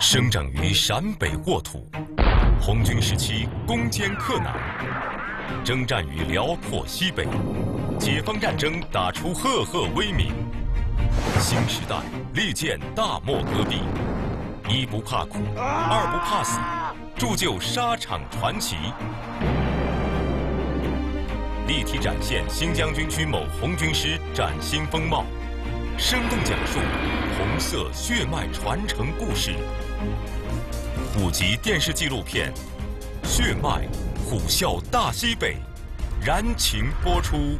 生长于陕北沃土，红军时期攻坚克难，征战于辽阔西北，解放战争打出赫赫威名。新时代力荐大漠戈壁，一不怕苦，二不怕死，铸就沙场传奇。立体展现新疆军区某红军师崭新风貌，生动讲述红色血脉传承故事。五集电视纪录片《血脉虎啸大西北》，燃情播出。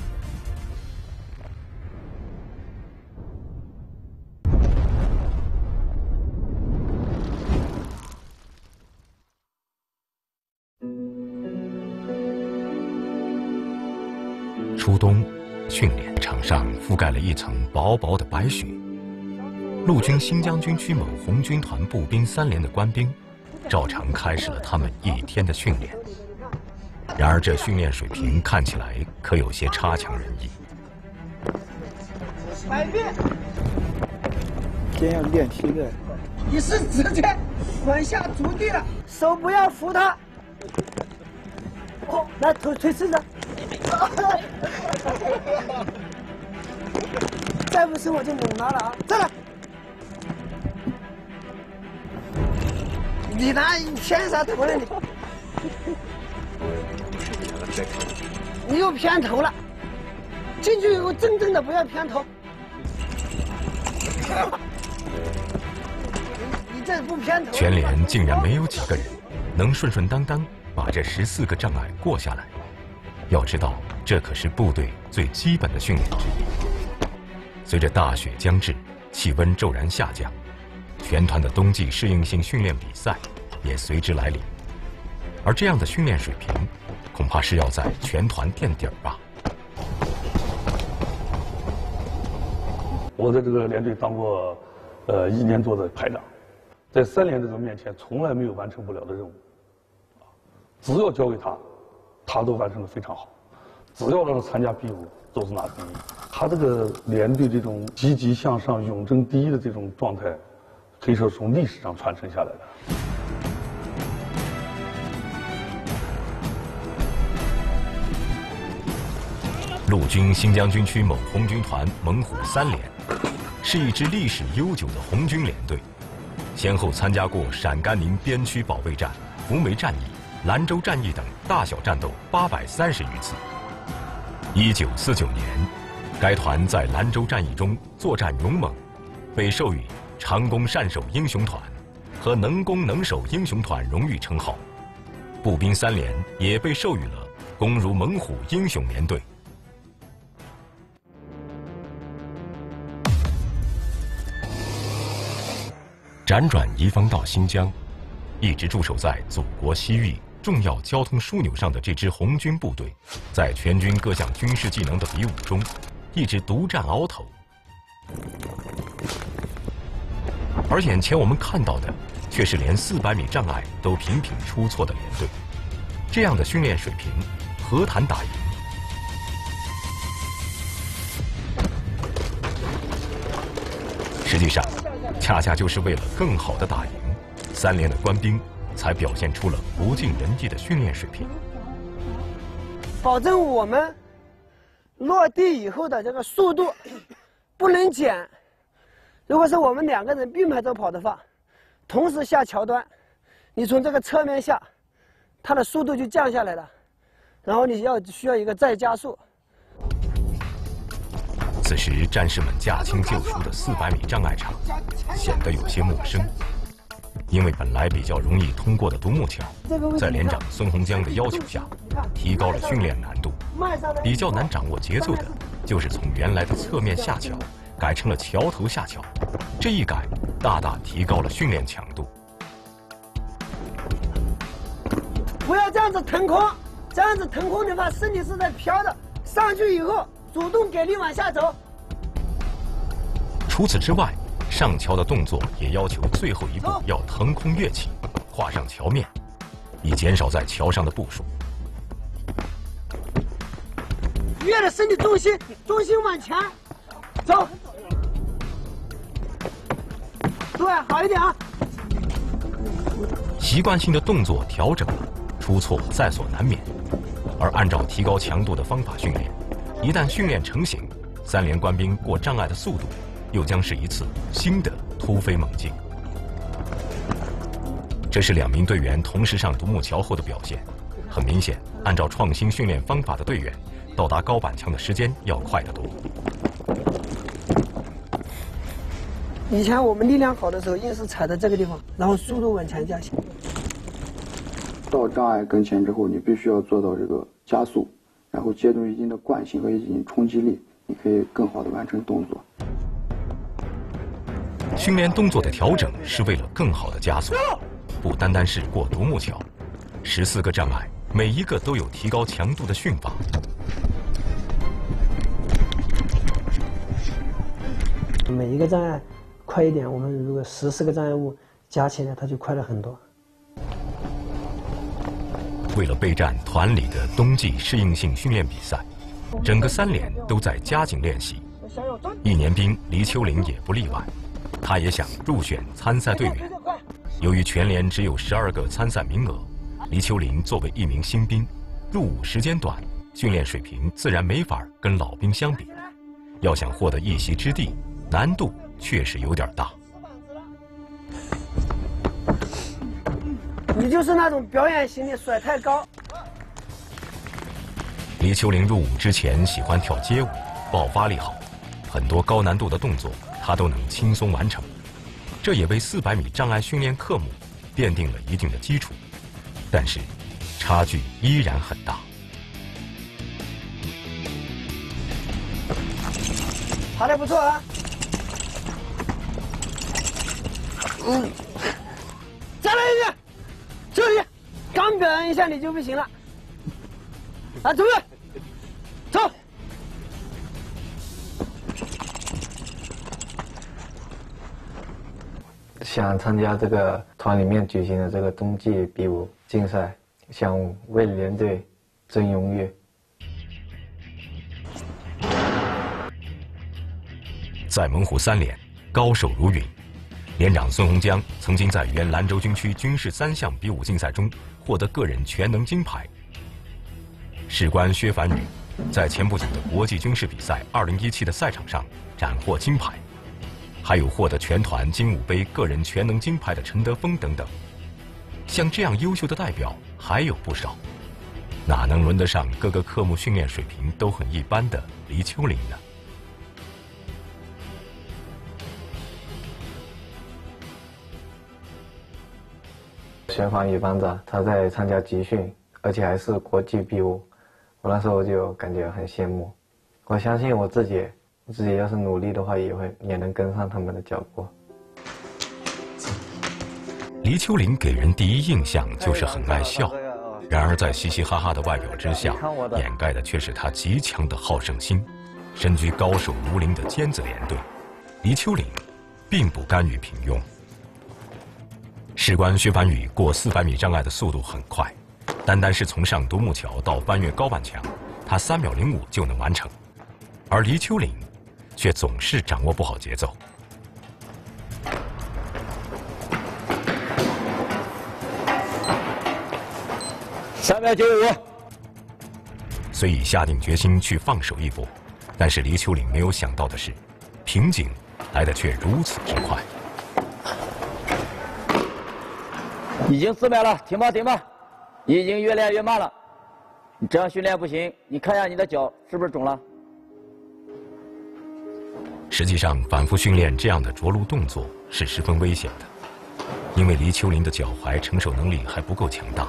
初冬，训练场上覆盖了一层薄薄的白雪。陆军新疆军区某红军团步兵三连的官兵，照常开始了他们一天的训练。然而，这训练水平看起来可有些差强人意。百遍，先要练习的。你是直接往下着地了，手不要扶它。哦，来腿腿伸着。再不伸我就猛拉了啊！再来。你拿偏啥头了你？你又偏头了。进去以后正正的不要偏头。你这不偏头。全连竟然没有几个人能顺顺当当把这十四个障碍过下来。要知道，这可是部队最基本的训练之一。随着大雪将至，气温骤然下降，全团的冬季适应性训练比赛也随之来临。而这样的训练水平，恐怕是要在全团垫底儿吧。我在这个连队当过，呃，一年多的排长，在三连这个面前，从来没有完成不了的任务。只要交给他。他都完成的非常好，只要让他参加比武，都是拿第一。他这个连队这种积极向上、勇争第一的这种状态，可以说从历史上传承下来的。陆军新疆军区某红军团猛虎三连，是一支历史悠久的红军连队，先后参加过陕甘宁边区保卫战、扶梅战役。兰州战役等大小战斗八百三十余次。一九四九年，该团在兰州战役中作战勇猛，被授予“长弓善守英雄团”和“能攻能守英雄团”荣誉称号。步兵三连也被授予了“攻如猛虎英雄连队”。辗转移防到新疆，一直驻守在祖国西域。重要交通枢纽上的这支红军部队，在全军各项军事技能的比武中，一直独占鳌头。而眼前我们看到的，却是连四百米障碍都频频出错的连队。这样的训练水平，何谈打赢？实际上，恰恰就是为了更好的打赢，三连的官兵。才表现出了不尽人意的训练水平，保证我们落地以后的这个速度不能减。如果是我们两个人并排着跑的话，同时下桥端，你从这个侧面下，它的速度就降下来了，然后你要需要一个再加速。此时战士们驾轻就熟的四百米障碍场显得有些陌生。因为本来比较容易通过的独木桥，在连长孙洪江的要求下，提高了训练难度。比较难掌握节奏的，就是从原来的侧面下桥，改成了桥头下桥。这一改，大大提高了训练强度。不要这样子腾空，这样子腾空的话，身体是在飘的。上去以后，主动给力往下走。除此之外。上桥的动作也要求最后一步要腾空跃起，跨上桥面，以减少在桥上的步数。越了身体重心，重心往前走。对，好一点啊。习惯性的动作调整了，出错在所难免。而按照提高强度的方法训练，一旦训练成型，三连官兵过障碍的速度，又将是一次新的突飞猛进。这是两名队员同时上独木桥后的表现。很明显，按照创新训练方法的队员，到达高板墙的时间要快得多。以前我们力量好的时候，硬是踩在这个地方，然后速度往前加行。到障碍跟前之后，你必须要做到这个加速，然后借助一定的惯性和一定冲击力，你可以更好的完成动作。训练动作的调整是为了更好的加速，不单单是过独木桥，十四个障碍，每一个都有提高强度的训法。每一个障碍。快一点，我们如果十四个障碍物加起来，它就快了很多。为了备战团里的冬季适应性训练比赛，整个三连都在加紧练习。一年兵黎秋林也不例外，他也想入选参赛队员。由于全连只有十二个参赛名额，黎秋林作为一名新兵，入伍时间短，训练水平自然没法跟老兵相比。要想获得一席之地，难度。确实有点大。你就是那种表演型的甩太高。李秋玲入伍之前喜欢跳街舞，爆发力好，很多高难度的动作她都能轻松完成，这也为四百米障碍训练科目奠定了一定的基础。但是，差距依然很大。爬的不错啊。嗯，再来一遍，这里刚表扬一下你就不行了。啊，准备，走。想参加这个团里面举行的这个冬季比武竞赛，想为连队争荣誉。在猛虎三连，高手如云。连长孙洪江曾经在原兰州军区军事三项比武竞赛中获得个人全能金牌。士官薛凡宇在前不久的国际军事比赛2017的赛场上斩获金牌，还有获得全团精武杯个人全能金牌的陈德峰等等。像这样优秀的代表还有不少，哪能轮得上各个科目训练水平都很一般的黎秋林呢？宣防宇班长，他在参加集训，而且还是国际比武。我那时候就感觉很羡慕。我相信我自己，我自己要是努力的话，也会也能跟上他们的脚步。黎秋林给人第一印象就是很爱笑，然而在嘻嘻哈哈的外表之下，掩盖的却是他极强的好胜心。身居高手如林的尖子连队，黎秋林并不甘于平庸。事关薛凡宇过四百米障碍的速度很快，单单是从上独木桥到翻越高板墙，他三秒零五就能完成，而黎秋林却总是掌握不好节奏。三秒九五，虽已下定决心去放手一搏，但是黎秋林没有想到的是，瓶颈来的却如此之快。已经四百了，停吧停吧，已经越练越慢了。你这样训练不行，你看一下你的脚是不是肿了？实际上，反复训练这样的着陆动作是十分危险的，因为黎秋林的脚踝承受能力还不够强大，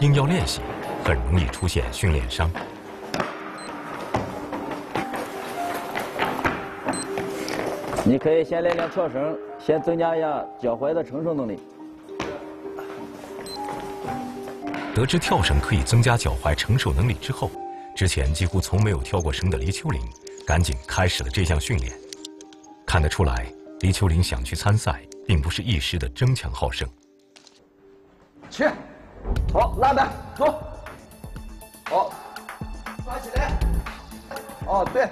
硬要练习，很容易出现训练伤。你可以先练练跳绳，先增加一下脚踝的承受能力。得知跳绳可以增加脚踝承受能力之后，之前几乎从没有跳过绳的黎秋玲，赶紧开始了这项训练。看得出来，黎秋玲想去参赛，并不是一时的争强好胜。去，好，拉板，走，好，抓起来，哦，对。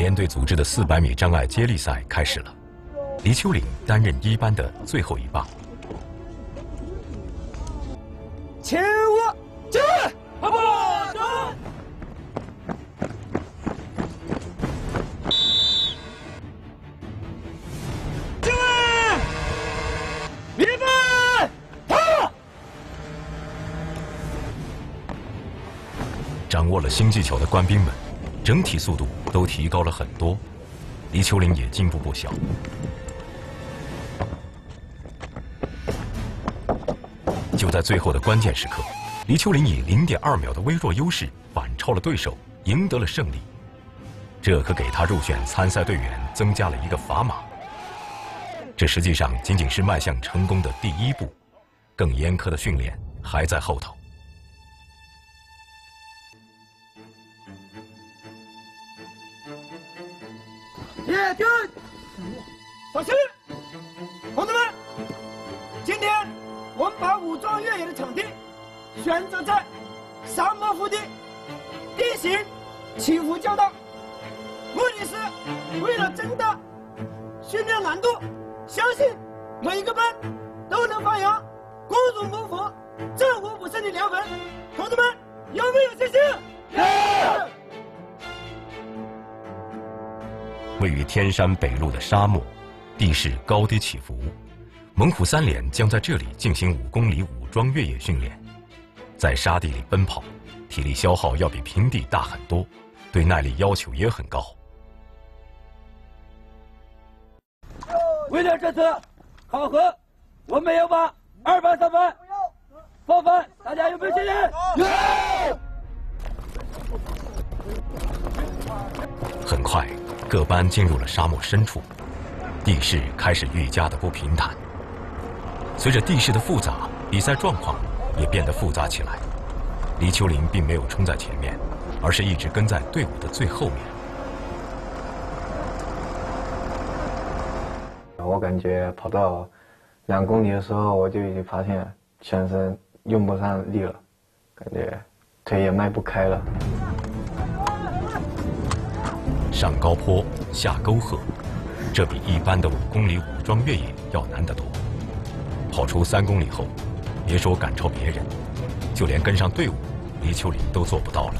连队组织的400米障碍接力赛开始了，黎秋岭担任一班的最后一棒。前五，进，跑步走。进，预备，跑。掌握了新技巧的官兵们，整体速度都提高了很多，黎秋林也进步不小。就在最后的关键时刻，黎秋林以零点二秒的微弱优势反超了对手，赢得了胜利。这可给他入选参赛队员增加了一个砝码。这实际上仅仅是迈向成功的第一步，更严苛的训练还在后头。越野的场地选择在沙漠腹地，地形起伏较大，目的是为了增大训练难度，相信每个班都能发扬攻如猛虎、战无不胜的良本。同志们，有没有信心？有！位于天山北麓的沙漠，地势高低起伏，猛虎三连将在这里进行五公里武装越野训练。在沙地里奔跑，体力消耗要比平地大很多，对耐力要求也很高。为了这次考核，我们要把二班、三班报班，大家有没有信心？有。很快。各班进入了沙漠深处，地势开始愈加的不平坦。随着地势的复杂，比赛状况也变得复杂起来。黎秋林并没有冲在前面，而是一直跟在队伍的最后面。我感觉跑到两公里的时候，我就已经发现全身用不上力了，感觉腿也迈不开了。上高坡，下沟壑，这比一般的五公里武装越野要难得多。跑出三公里后，别说赶超别人，就连跟上队伍，黎秋林都做不到了。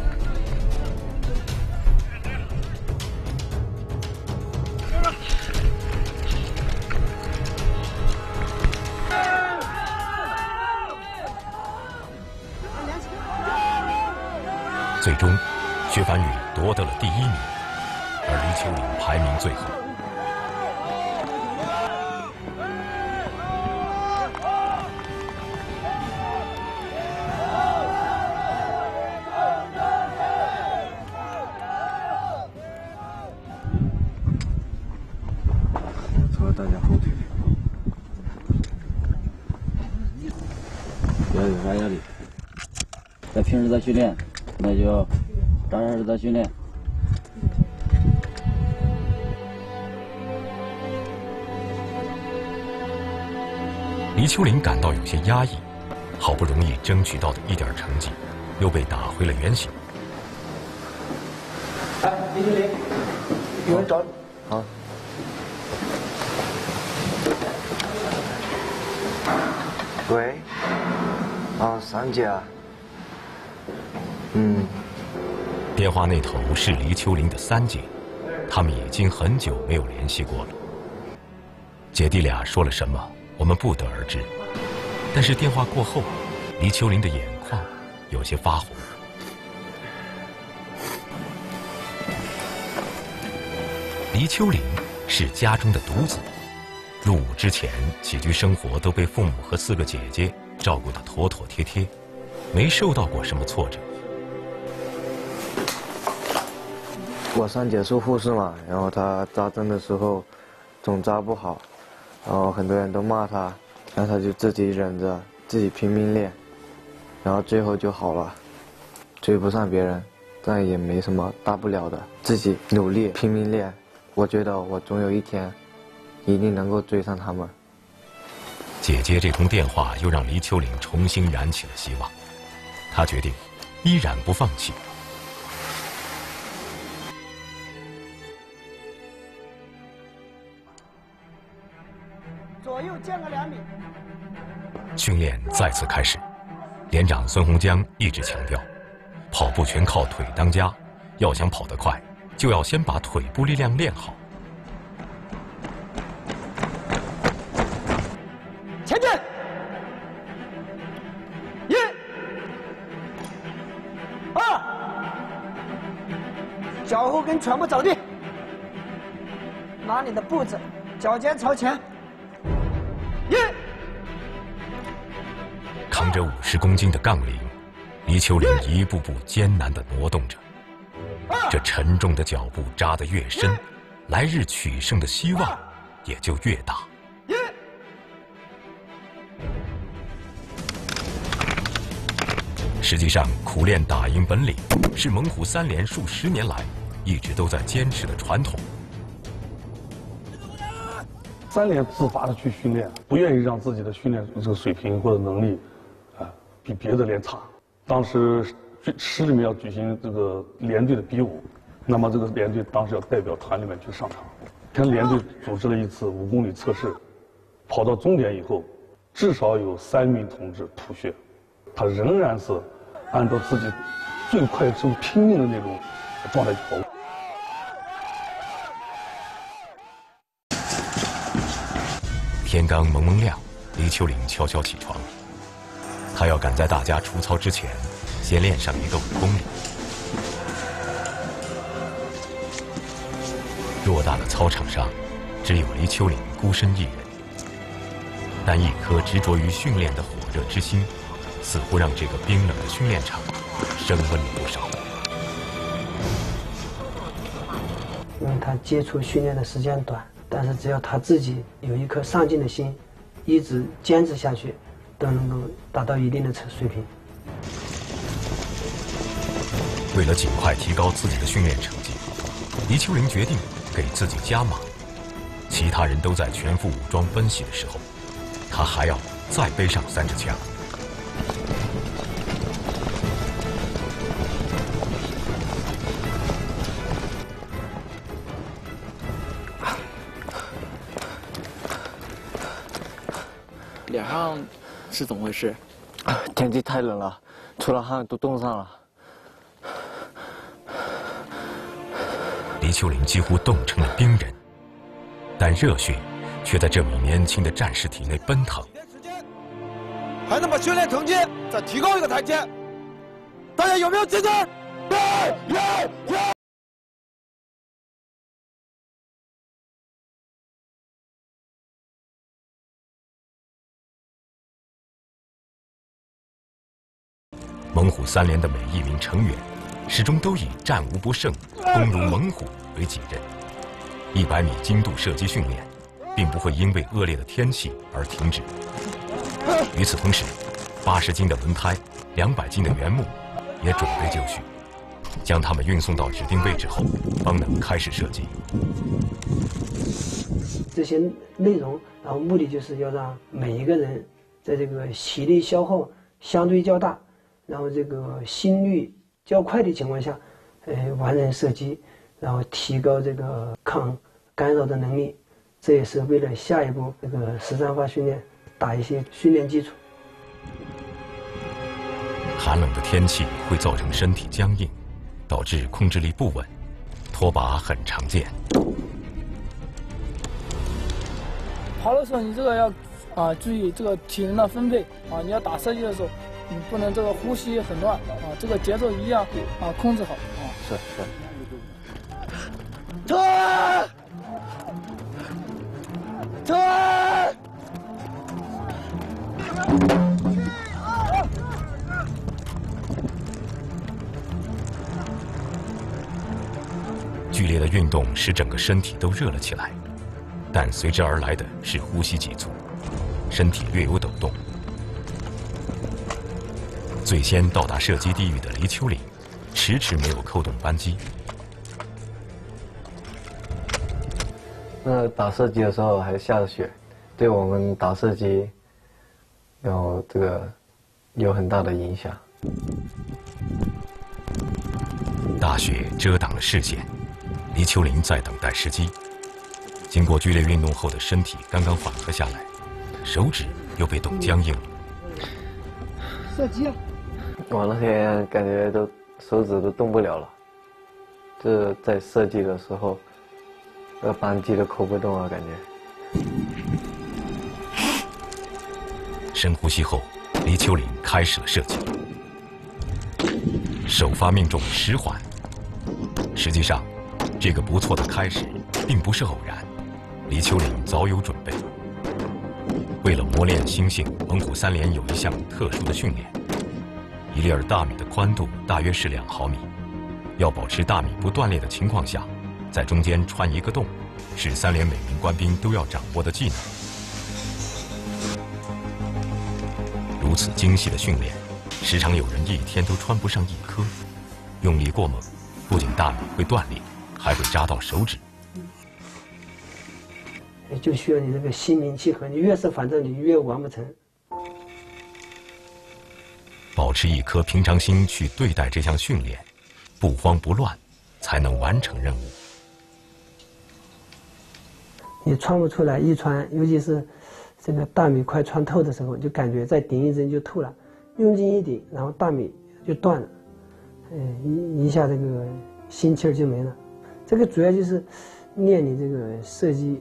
最终，薛凡宇夺得了第一名。而黎秋林排名最后。有啥压力？在平时在训练，那就扎实的在训练。黎秋林感到有些压抑，好不容易争取到的一点成绩，又被打回了原形。哎，黎秋林，有人找你。好。喂。啊，三姐。嗯。电话那头是黎秋林的三姐，他们已经很久没有联系过了。姐弟俩说了什么？我们不得而知，但是电话过后，黎秋林的眼眶有些发红。黎秋林是家中的独子，入伍之前，起居生活都被父母和四个姐姐照顾得妥妥帖帖，没受到过什么挫折。我三姐是护士嘛，然后她扎针的时候总扎不好。然后很多人都骂他，然后他就自己忍着，自己拼命练，然后最后就好了，追不上别人，但也没什么大不了的，自己努力拼命练，我觉得我总有一天，一定能够追上他们。姐姐这通电话又让黎秋玲重新燃起了希望她决定依然不放弃。左右间隔两米训练再次开始连长孙洪江一直强调跑步全靠腿当家要想跑得快就要先把腿部力量练好。全部着地，拿你的步子，脚尖朝前，一。扛着五十公斤的杠铃，黎秋林一步步艰难地挪动着。这沉重的脚步扎得越深，来日取胜的希望也就越大。实际上，苦练打赢本领是猛虎三连数十年来一直都在坚持的传统。三连自发的去训练，不愿意让自己的训练这个水平或者能力。啊比别的连差。当时师里面要举行这个连队的比武，那么这个连队当时要代表团里面去上场，跟连队组织了一次五公里测试，跑到终点以后，至少有三名同志吐血，他仍然是按照自己最快、最拼命的那种状态去跑。天刚蒙蒙亮，黎秋林悄悄起床。他要赶在大家出操之前，先练上一个五公里。偌大的操场上，只有黎秋林孤身一人，但一颗执着于训练的火热之心，似乎让这个冰冷的训练场升温了不少。他接触训练的时间短，但是只要他自己有一颗上进的心，一直坚持下去。都能够达到一定的成水平。为了尽快提高自己的训练成绩，黎秋林决定给自己加码。其他人都在全副武装奔袭的时候，他还要再背上三支枪。是怎么回事？天气太冷了，出了汗都冻上了。李秋林几乎冻成了冰人，但热血却在这名年轻的战士体内奔腾。还能把训练成绩再提高一个台阶？大家有没有信心？有有有！虎三连的每一名成员，始终都以战无不胜、攻如猛虎为己任。一百米精度射击训练，并不会因为恶劣的天气而停止。与此同时，八十斤的轮胎、两百斤的原木，也准备就绪。将它们运送到指定位置后，方能开始射击。这些内容，然后目的就是要让每一个人在这个体力消耗相对较大。然后这个心率较快的情况下，呃，完成射击，然后提高这个抗干扰的能力，这也是为了下一步这个实战化训练打一些训练基础。寒冷的天气会造成身体僵硬，导致控制力不稳，脱靶很常见。跑的时候，你这个要啊注意这个体能的分配啊，你要打射击的时候。你不能这个呼吸很乱啊，这个节奏一样啊，控制好啊。是是。剧烈的运动使整个身体都热了起来，但随之而来的是呼吸急促，身体略有最先到达射击地域的黎秋林，迟迟没有扣动扳机。那打射击的时候还下着雪，对我们打射击有这个有很大的影响。大雪遮挡了视线，黎秋林在等待时机。经过剧烈运动后的身体刚刚缓和下来，手指又被冻僵硬了。射击啊！我那天感觉都手指都动不了了，这在射击的时候，那扳机都扣不动啊，感觉。深呼吸后，黎秋林开始了射击。首发命中十环，实际上，这个不错的开始并不是偶然，黎秋林早有准备。为了磨练心性，猛虎三连有一项特殊的训练。一粒大米的宽度大约是两毫米，要保持大米不断裂的情况下，在中间穿一个洞，是三连每名官兵都要掌握的技能。如此精细的训练，时常有人一天都穿不上一颗。用力过猛，不仅大米会断裂，还会扎到手指。就需要你这个心平气和，你越是反正你越完不成。保持一颗平常心去对待这项训练，不慌不乱，才能完成任务。你穿不出来，一穿，尤其是这个大米快穿透的时候，就感觉再顶一针就透了，用劲一顶，然后大米就断了，嗯，一一下这个心气儿就没了。这个主要就是练你这个射击，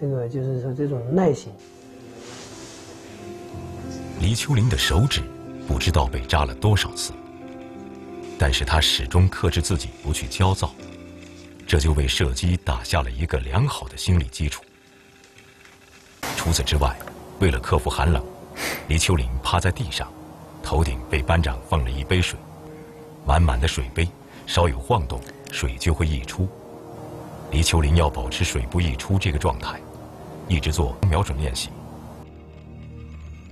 这个就是说这种耐心。黎秋林的手指。不知道被扎了多少次，但是他始终克制自己不去焦躁，这就为射击打下了一个良好的心理基础。除此之外，为了克服寒冷，黎秋林趴在地上，头顶被班长放了一杯水，满满的水杯，稍有晃动，水就会溢出。黎秋林要保持水不溢出这个状态，一直做瞄准练习，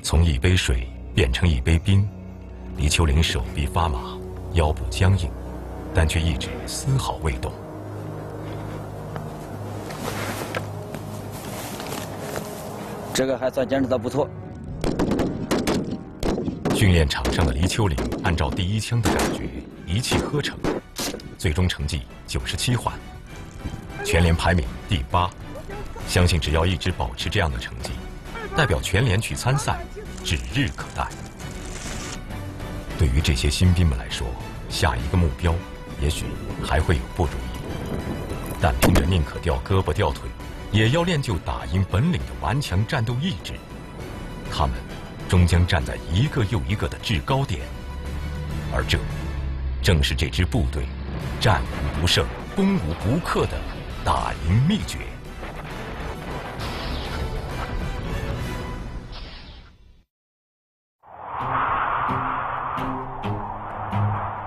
从一杯水。变成一杯冰，黎秋玲手臂发麻，腰部僵硬，但却一直丝毫未动。这个还算坚持的不错。训练场上的黎秋玲按照第一枪的感觉一气呵成，最终成绩九十七环，全连排名第八。相信只要一直保持这样的成绩，代表全连去参赛。指日可待。对于这些新兵们来说，下一个目标也许还会有不如意，但凭着宁可掉胳膊掉腿，也要练就打赢本领的顽强战斗意志，他们终将站在一个又一个的制高点，而这正是这支部队战无不胜、攻无不克的打赢秘诀。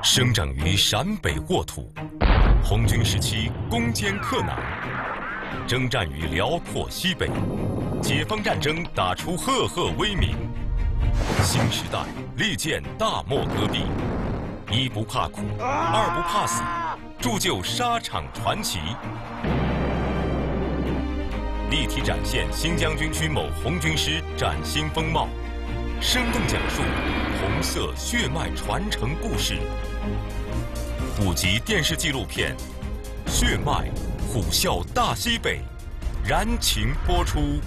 生长于陕北沃土，红军时期攻坚克难，征战于辽阔西北，解放战争打出赫赫威名。新时代力荐大漠戈壁，一不怕苦，二不怕死，铸就沙场传奇。立体展现新疆军区某红军师崭新风貌，生动讲述红色血脉传承故事。五集电视纪录片《血脉虎啸大西北》，燃情播出。